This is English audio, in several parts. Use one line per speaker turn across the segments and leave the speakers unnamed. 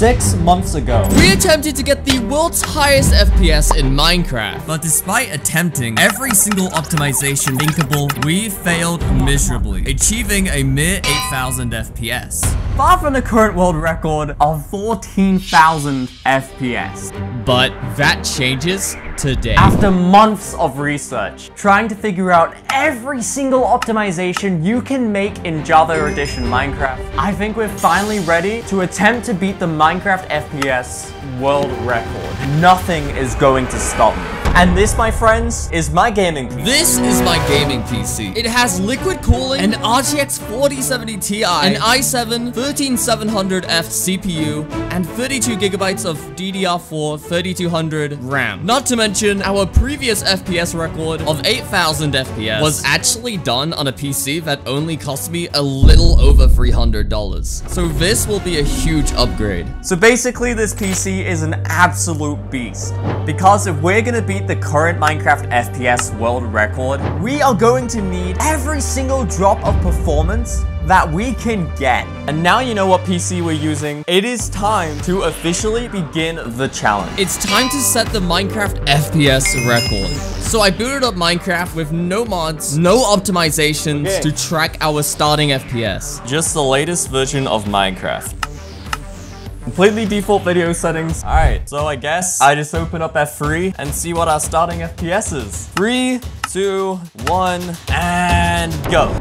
six months ago.
We attempted to get the world's highest FPS in Minecraft. But despite attempting every single optimization thinkable, we failed miserably, achieving a mere 8,000 FPS.
Far from the current world record of 14,000 FPS.
But that changes today.
After months of research, trying to figure out every single optimization you can make in Java Edition Minecraft, I think we're finally ready to attempt to beat the Minecraft FPS world record. Nothing is going to stop me. And this, my friends, is my gaming PC.
This is my gaming PC. It has liquid cooling, an RTX 4070 Ti, an i7 13700F CPU, and 32 gigabytes of DDR4 3200 RAM. Not to mention, our previous FPS record of 8000 FPS was actually done on a PC that only cost me a little over $300. So this will be a huge upgrade.
So basically, this PC is an absolute beast. Because if we're gonna beat the current Minecraft FPS world record, we are going to need every single drop of performance that we can get. And now you know what PC we're using. It is time to officially begin the challenge.
It's time to set the Minecraft FPS record. So I booted up Minecraft with no mods, no optimizations
Okay.
to track our starting FPS.
Just the latest version of Minecraft. Completely default video settings. Alright, so I guess I just open up F3 and see what our starting FPS is. Three, two, one, and go.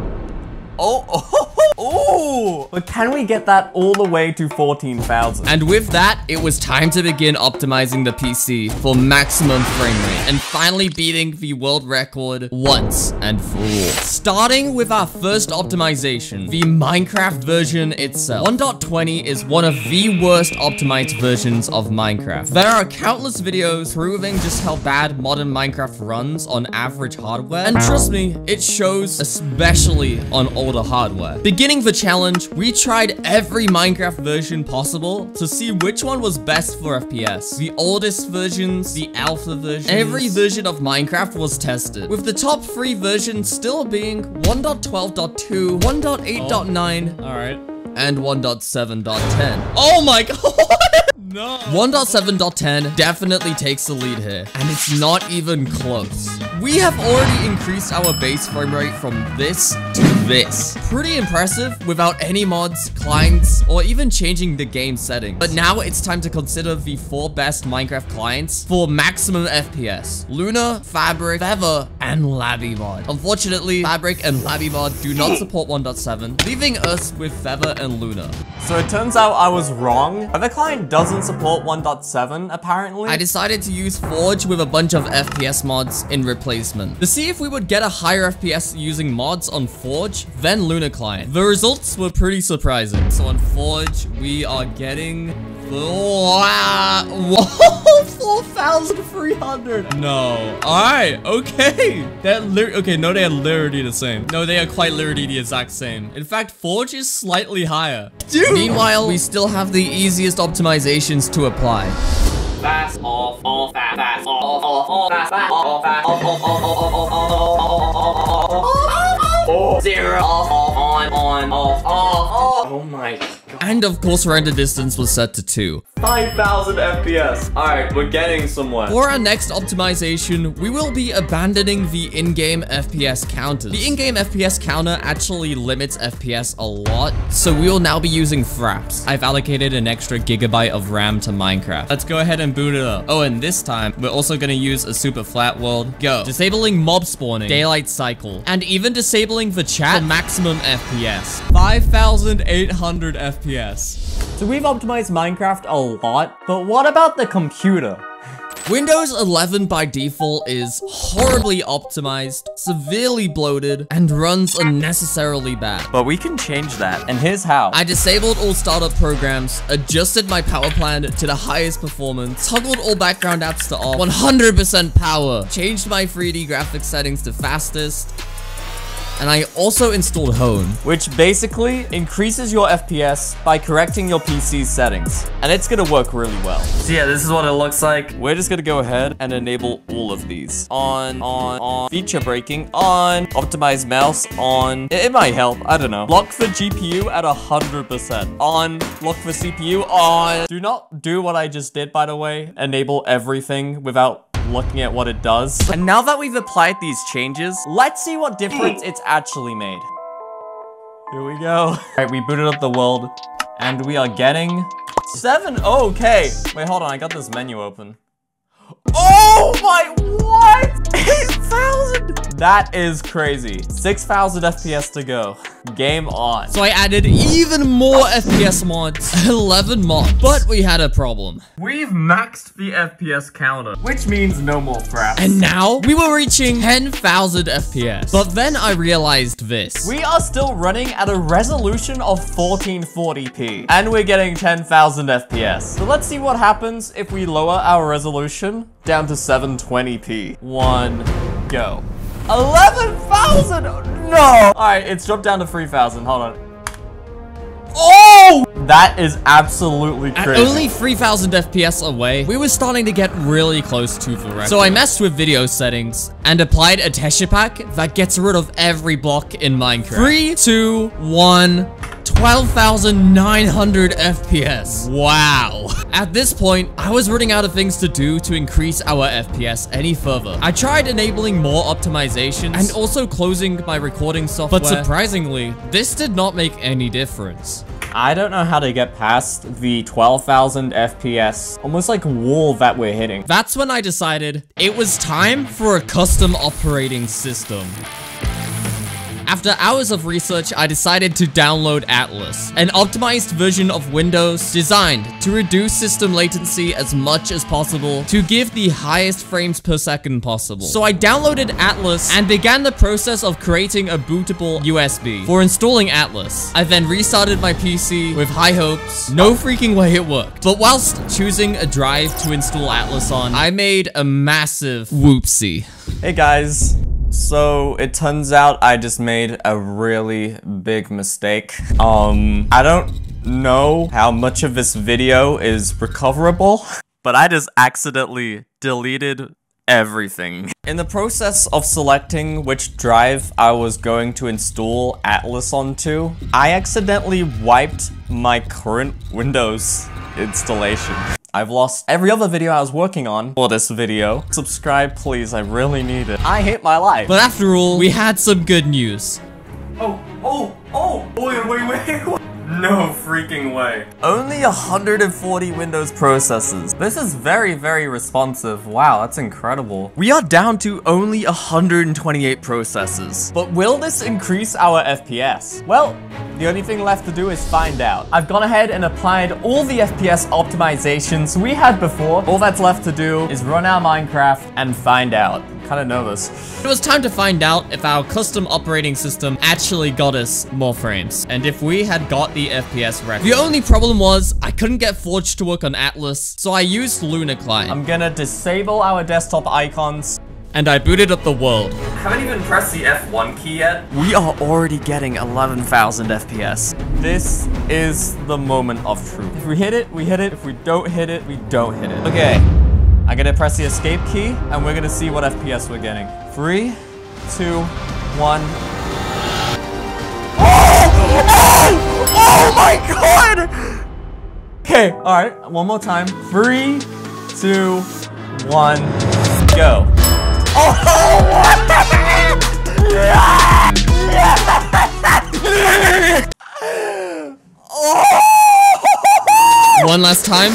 Oh, oh, oh, But can we get that all the way to 14,000?
And with that, it was time to begin optimizing the PC for maximum frame rate and finally beating the world record once and for all. Starting with our first optimization, the Minecraft version itself. 1.20 is one of the worst optimized versions of Minecraft. There are countless videos proving just how bad modern Minecraft runs on average hardware, and trust me, it shows especially on older hardware. Beginning the challenge, we tried every Minecraft version possible to see which one was best for FPS. The oldest versions, the alpha versions, every version of Minecraft was tested, with the top three versions still being 1.12.2, 1.8.9,
Alright.
and 1.7.10. Oh my god! No. 1.7.10 definitely takes the lead here, and it's not even close. We have already increased our base frame rate from this to this. Pretty impressive without any mods, clients, or even changing the game settings. But now it's time to consider the four best Minecraft clients for maximum FPS. Lunar, Fabric, Feather, and LabyMod. Unfortunately, Fabric and LabyMod do not support 1.7, leaving us with Feather and Lunar.
So it turns out I was wrong. The client doesn't support 1.7, apparently.
I decided to use Forge with a bunch of FPS mods in replacement. To see if we would get a higher FPS using mods on Forge than Lunar Client. The results were pretty surprising. So on Forge, we are getting... Whoa! 4,300! No. Alright, okay. That okay, no, they are literally the same. No, they are quite literally the exact same. In fact, Forge is slightly higher. Dude! Meanwhile, we still have the easiest conditions to apply.
Zero.
Oh my
and of course, render distance was set to 2.
5,000 FPS. Alright, we're getting somewhere.
For our next optimization, we will be abandoning the in-game FPS counters. The in-game FPS counter actually limits FPS a lot, so we will now be using fraps. I've allocated an extra gigabyte of RAM to Minecraft. Let's go ahead and boot it up. Oh, and this time, we're also gonna use a super flat world. Go. Disabling mob spawning, daylight cycle, and even disabling the chat for maximum FPS. 5,800 FPS.
So we've optimized Minecraft a lot, but what about the computer?
Windows 11 by default is horribly optimized, severely bloated, and runs unnecessarily bad.
But we can change that, and here's how.
I disabled all startup programs, adjusted my power plan to the highest performance, toggled all background apps to off, 100% power, changed my 3D graphics settings to fastest, and I also installed Hone.
which basically increases your FPS by correcting your PC's settings. And it's gonna work really well. So yeah, this is what it looks like. We're just gonna go ahead and enable all of these. On, on, on, feature breaking, on, optimize mouse, on. It, it might help, I don't know. Lock for GPU at 100%. On, lock for CPU, on. Do not do what I just did, by the way. Enable everything without looking at what it does. And now that we've applied these changes, let's see what difference it's actually made. Here we go. All right, we booted up the world and we are getting seven. Okay. Wait, hold on. I got this menu open. Oh my, what? 8,000? That is crazy. 6,000 FPS to go. Game on.
So I added even more FPS mods, 11 mods. But we had a problem.
We've maxed the FPS counter, which means no more fraps.
And now we were reaching 10,000 FPS. But then I realized this.
We are still running at a resolution of 1440p, and we're getting 10,000 FPS. So let's see what happens if we lower our resolution down to 720p. One, go. 11,000! No! Alright, it's dropped down to 3,000. Hold on. Oh! That is absolutely crazy.
At
crazy.
only 3000 FPS away, we were starting to get really close to the record. So I messed with video settings and applied a texture pack that gets rid of every block in Minecraft. Three, two, one. 12,900 FPS. Wow. At this point, I was running out of things to do to increase our FPS any further. I tried enabling more optimizations and also closing my recording software. But surprisingly, this did not make any difference.
I don't know how to get past the 12,000 FPS, almost like a wall that we're hitting.
That's when I decided it was time for a custom operating system. After hours of research, I decided to download Atlas, an optimized version of Windows designed to reduce system latency as much as possible to give the highest frames per second possible. So I downloaded Atlas and began the process of creating a bootable USB for installing Atlas. I then restarted my PC with high hopes. No freaking way it worked. But whilst choosing a drive to install Atlas on, I made a massive whoopsie.
Hey guys. So it turns out I just made a really big mistake. Um, I don't know how much of this video is recoverable, but I just accidentally deleted everything. In the process of selecting which drive I was going to install Atlas onto, I accidentally wiped my current Windows installation. I've lost every other video I was working on for this video. Subscribe, please. I really need it. I hate my life.
But after all, we had some good news.
Oh, oh, oh, wait, wait, wait, wait. No freaking way. Only 140 Windows processors. This is very, very responsive. Wow, that's incredible. We are down to only 128 processors. But will this increase our FPS? Well, the only thing left to do is find out. I've gone ahead and applied all the FPS optimizations we had before. All that's left to do is run our Minecraft and find out. Kinda nervous.
It was time to find out if our custom operating system actually got us more frames, and if we had got the FPS record. The only problem was, I couldn't get Forge to work on Atlas, so I used Lunar Client,
I'm gonna disable our desktop icons
and I booted up the world.
Haven't even pressed the F1 key yet. We are already getting 11,000 FPS. This is the moment of truth. If we hit it, we hit it. If we don't hit it, we don't hit it. Okay, I'm gonna press the escape key and we're gonna see what FPS we're getting. Three, two, one. Oh! Oh! Oh my god! Okay, alright, one more time. Three, two, one, go. Oh!
One last time.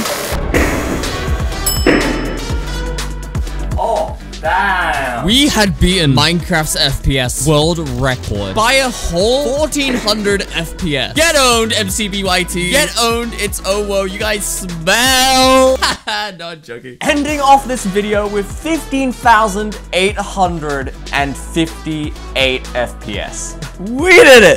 Had beaten Minecraft's FPS world record by a whole 1400 FPS. Get owned, MCBYT. Get owned, it's OWO. You guys smell. Not joking.
Ending off this video with 15,858 FPS. We did it!